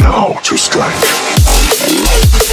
now to strike.